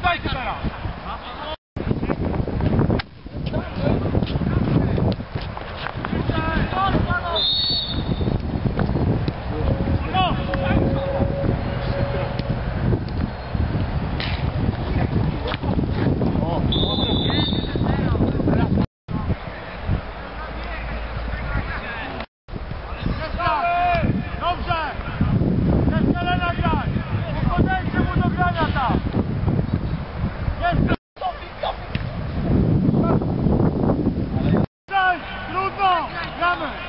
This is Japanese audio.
答えてたら。Drummond.